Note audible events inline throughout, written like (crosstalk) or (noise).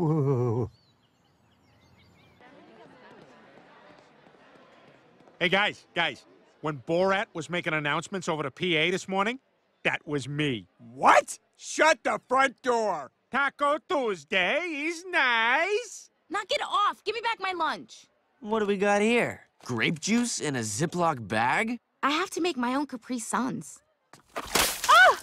Whoa. Hey, guys, guys. When Borat was making announcements over the PA this morning, that was me. What? Shut the front door. Taco Tuesday is nice. Knock it off! Give me back my lunch! What do we got here? Grape juice in a Ziploc bag? I have to make my own Capri Suns. Ah!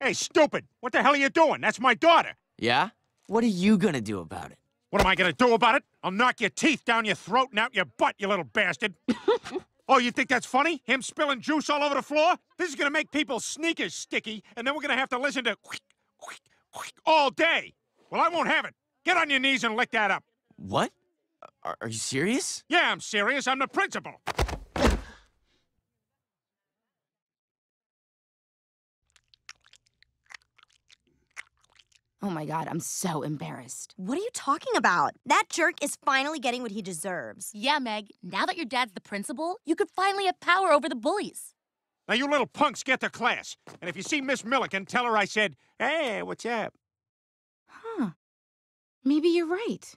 Hey, stupid. What the hell are you doing? That's my daughter. Yeah? What are you gonna do about it? What am I gonna do about it? I'll knock your teeth down your throat and out your butt, you little bastard. (laughs) oh, you think that's funny? Him spilling juice all over the floor? This is gonna make people's sneakers sticky, and then we're gonna have to listen to all day. Well, I won't have it. Get on your knees and lick that up. What? Are, are you serious? Yeah, I'm serious. I'm the principal. Oh my god, I'm so embarrassed. What are you talking about? That jerk is finally getting what he deserves. Yeah, Meg. Now that your dad's the principal, you could finally have power over the bullies. Now, you little punks get to class. And if you see Miss Milliken, tell her I said, hey, what's up? Huh. Maybe you're right.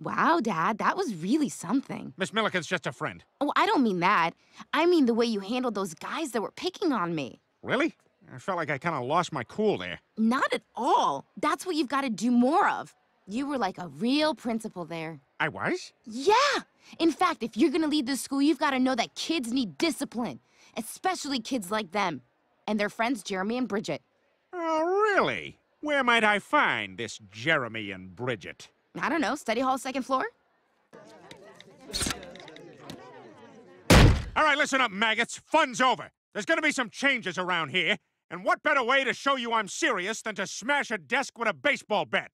Wow, Dad, that was really something. Miss Milliken's just a friend. Oh, I don't mean that. I mean the way you handled those guys that were picking on me. Really? I felt like I kind of lost my cool there. Not at all. That's what you've got to do more of. You were like a real principal there. I was? Yeah! In fact, if you're gonna lead this school, you've got to know that kids need discipline. Especially kids like them. And their friends, Jeremy and Bridget. Oh, really? Where might I find this Jeremy and Bridget? I don't know, study hall second floor? All right, listen up, maggots. Fun's over. There's gonna be some changes around here. And what better way to show you I'm serious than to smash a desk with a baseball bat?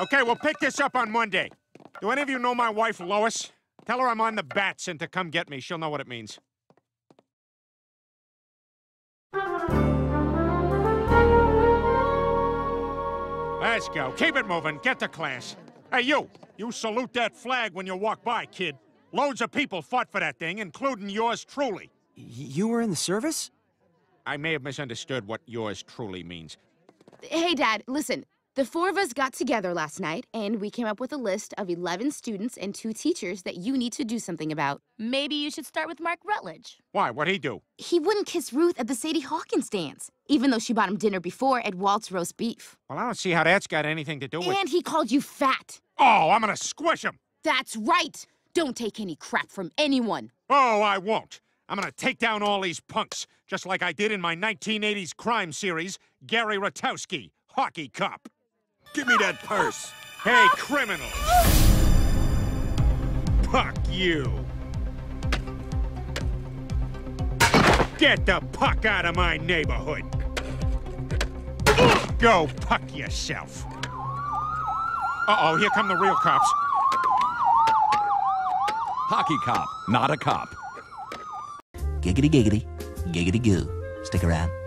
Okay, we'll pick this up on Monday. Do any of you know my wife, Lois? Tell her I'm on the bats and to come get me. She'll know what it means. Let's go. Keep it moving. Get to class. Hey, you. You salute that flag when you walk by, kid. Loads of people fought for that thing, including yours truly. Y- you were in the service? I may have misunderstood what yours truly means. Hey, Dad, listen. The four of us got together last night, and we came up with a list of 11 students and two teachers that you need to do something about. Maybe you should start with Mark Rutledge. Why? What'd he do? He wouldn't kiss Ruth at the Sadie Hawkins dance, even though she bought him dinner before at Walt's roast beef. Well, I don't see how that's got anything to do with... It. And he called you fat. Oh, I'm gonna squish him! That's right. Don't take any crap from anyone. Oh, I won't. I'm gonna take down all these punks, just like I did in my 1980s crime series, Gary Ratowski, Hockey Cop. Give me that purse. Hey, criminal! Puck you! Get the puck out of my neighborhood! Go puck yourself! Uh-oh, here come the real cops. Hockey cop, not a cop. Giggity giggity, giggity goo. Stick around.